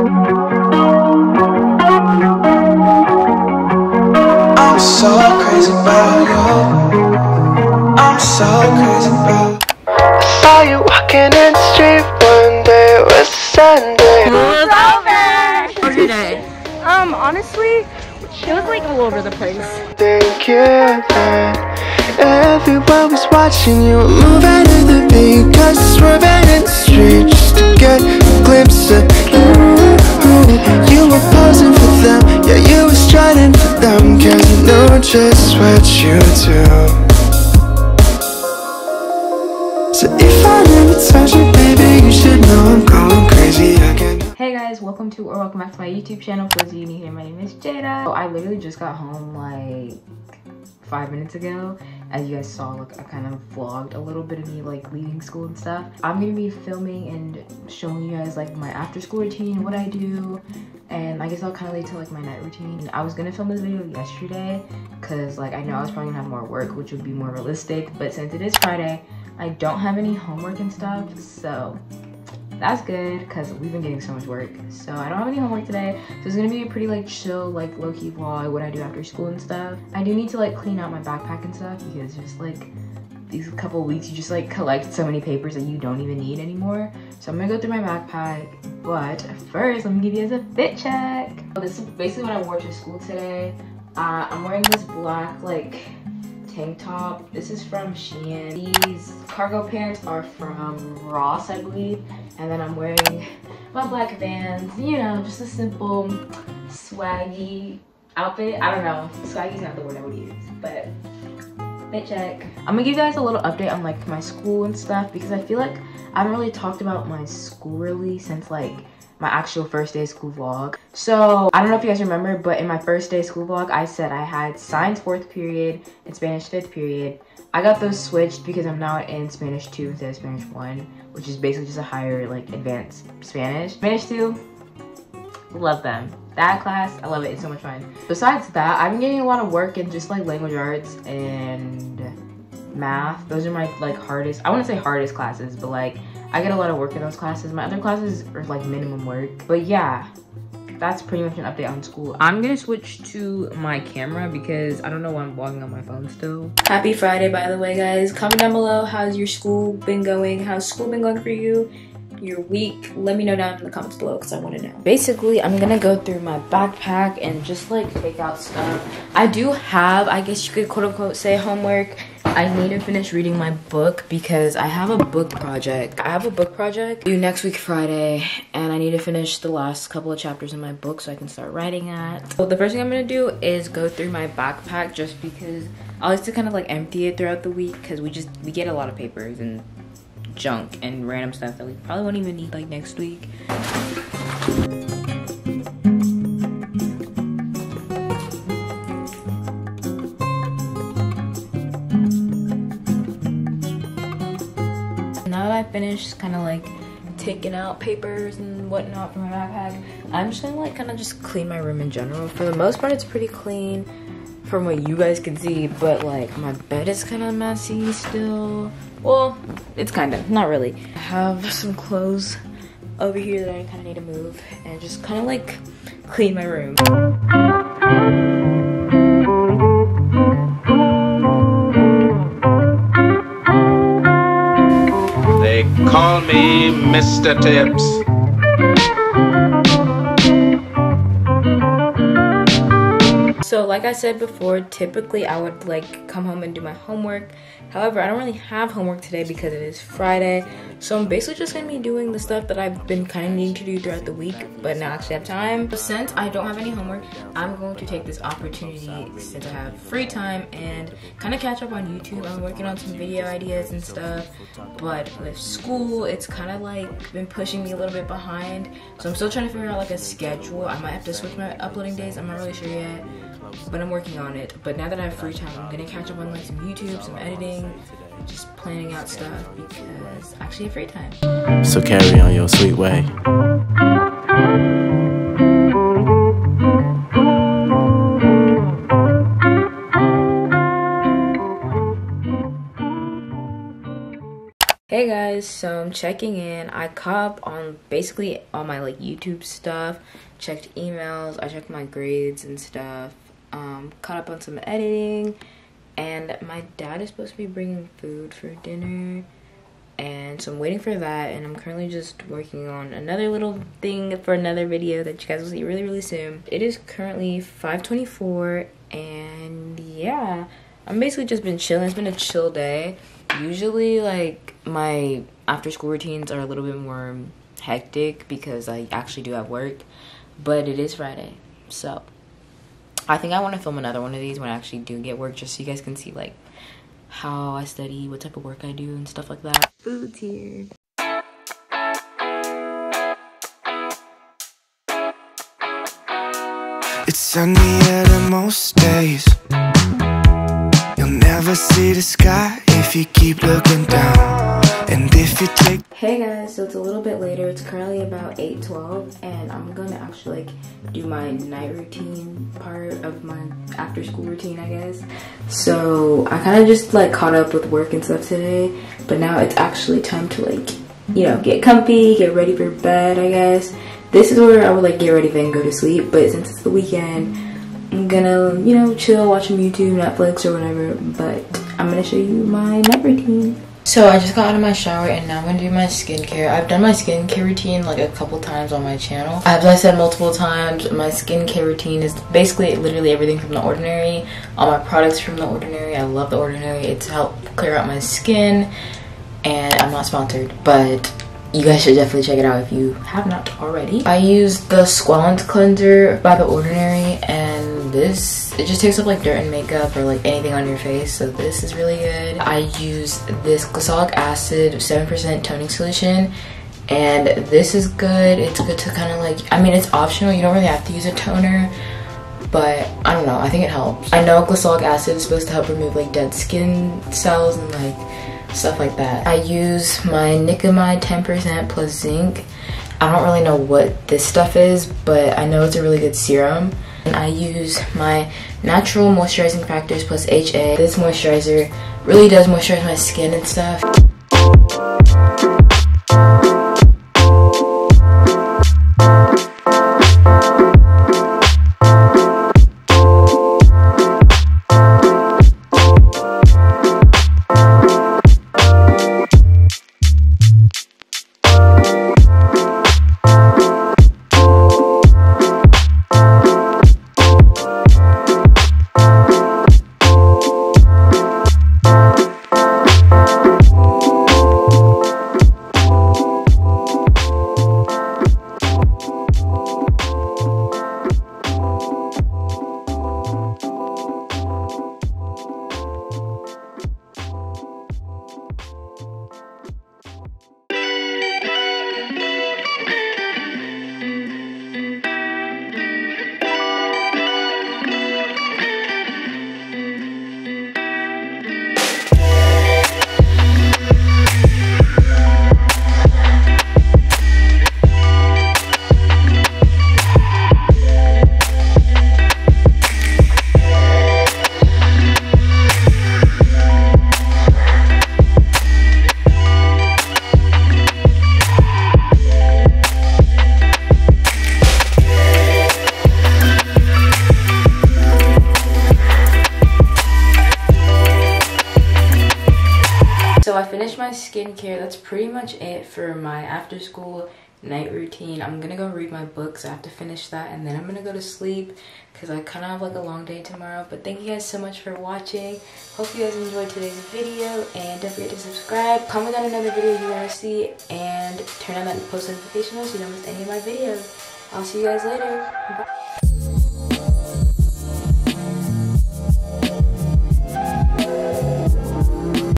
I'm so crazy about you. I'm so crazy about I saw you walking in the street one day. It was Sunday. How's your day? Um, honestly, it was like all over the place. Thank you. Everyone was watching you moving in the beat. Cause swerving in the street just to get a glimpse of you. You were posing for them, yeah, you were striding for them. Cause you know just what you do. So if I never touch you, baby, you should know I'm going crazy again. Hey guys, welcome to or welcome back to my YouTube channel. For those of you new here, my name is Jada. So I literally just got home like five minutes ago. As you guys saw, like I kind of vlogged a little bit of me like leaving school and stuff. I'm gonna be filming and showing you guys like my after school routine, what I do, and I guess I'll kind of lead to like my night routine. I was gonna film this video yesterday because like I know I was probably gonna have more work, which would be more realistic. But since it is Friday, I don't have any homework and stuff, so that's good because we've been getting so much work. So i don't have any homework today. So it's gonna be a pretty like chill like low-key vlog what i do after school and stuff. I do need to like clean out my backpack and stuff because just like these couple weeks you just like collect so many papers that you don't even need anymore. So i'm gonna go through my backpack but first let me give you guys a fit check. This is basically what i wore to school today. Uh, i'm wearing this black like tank top. This is from Shein. These cargo pants are from Ross, I believe. And then I'm wearing my black Vans. You know, just a simple swaggy outfit. I don't know. Swaggy's not the word I would use, but fit check. I'm gonna give you guys a little update on like my school and stuff because I feel like I haven't really talked about my school really since like my actual first day school vlog. So I don't know if you guys remember, but in my first day school vlog, I said I had science fourth period and Spanish fifth period. I got those switched because I'm now in Spanish 2 instead of Spanish 1, which is basically just a higher like advanced Spanish. Spanish 2, love them. That class, I love it, it's so much fun. Besides that, I've been getting a lot of work in just like language arts and math. Those are my like hardest, I wouldn't say hardest classes, but like I get a lot of work in those classes. My other classes are like minimum work. But yeah, that's pretty much an update on school. I'm gonna switch to my camera because I don't know why I'm vlogging on my phone still. Happy Friday, by the way, guys. Comment down below, how's your school been going? How's school been going for you? Your week? Let me know down in the comments below because I want to know. Basically, I'm gonna go through my backpack and just like take out stuff. I do have, I guess you could quote unquote say homework I need to finish reading my book because I have a book project. I have a book project due next week Friday and I need to finish the last couple of chapters in my book so I can start writing that. So the first thing I'm gonna do is go through my backpack just because I like to kind of like empty it throughout the week because we just, we get a lot of papers and junk and random stuff that we probably won't even need like next week. now that I finished kind of like taking out papers and whatnot from my backpack, I'm just gonna like kind of just clean my room in general. For the most part, it's pretty clean from what you guys can see, but like my bed is kind of messy still. Well, it's kind of, not really. I have some clothes over here that I kind of need to move and just kind of like clean my room. They call me Mr. Thibs. I said before, typically I would like come home and do my homework. However, I don't really have homework today because it is Friday. So I'm basically just gonna be doing the stuff that I've been kind of needing to do throughout the week, but now I actually have time. Since I don't have any homework, I'm going to take this opportunity since I have free time and kind of catch up on YouTube. I'm working on some video ideas and stuff, but with school, it's kind of like been pushing me a little bit behind. So I'm still trying to figure out like a schedule. I might have to switch my uploading days. I'm not really sure yet but I'm working on it. But now that I have free time, I'm gonna catch up on like some YouTube, some editing, just planning out stuff because I actually have free time. So carry on your sweet way. Hey guys. So I'm checking in. I caught up on basically all my like YouTube stuff. Checked emails. I checked my grades and stuff. Um, caught up on some editing. And my dad is supposed to be bringing food for dinner. And so I'm waiting for that. And I'm currently just working on another little thing for another video that you guys will see really, really soon. It is currently 524. And yeah, I'm basically just been chilling. It's been a chill day usually like my after school routines are a little bit more hectic because I actually do have work, but it is Friday. So I think I want to film another one of these when I actually do get work just so you guys can see like how I study, what type of work I do and stuff like that. Food's here. It's sunny at most days You'll never see the sky if you keep looking down. And if you take Hey guys, so it's a little bit later. It's currently about 8:12 and I'm going to actually like do my night routine part of my after school routine, I guess. So, I kind of just like caught up with work and stuff today, but now it's actually time to like, you know, get comfy, get ready for bed, I guess. This is where I would like get ready and go to sleep, but since it's the weekend, I'm gonna, you know, chill, watching YouTube, Netflix, or whatever. But I'm gonna show you my night routine. So I just got out of my shower and now I'm gonna do my skincare. I've done my skincare routine like a couple times on my channel. As I said multiple times, my skincare routine is basically literally everything from The Ordinary. All my products from The Ordinary. I love The Ordinary. It's helped clear out my skin and I'm not sponsored, but you guys should definitely check it out if you have not already. I use the Squalane cleanser by The Ordinary and this it just takes up like dirt and makeup or like anything on your face so this is really good. I use this glycolic acid 7% toning solution and this is good. It's good to kind of like i mean it's optional you don't really have to use a toner but i don't know i think it helps. I know glycolic acid is supposed to help remove like dead skin cells and like stuff like that. I use my niacinamide 10% plus zinc. I don't really know what this stuff is but i know it's a really good serum and I use my natural moisturizing factors plus HA. This moisturizer really does moisturize my skin and stuff. My skincare. That's pretty much it for my after school night routine. I'm gonna go read my books. I have to finish that and then I'm gonna go to sleep because I kind of have like a long day tomorrow. But thank you guys so much for watching. Hope you guys enjoyed today's video and don't forget to subscribe. Comment on another video you want to see and turn on that post notification so you don't miss any of my videos. I'll see you guys later. Bye.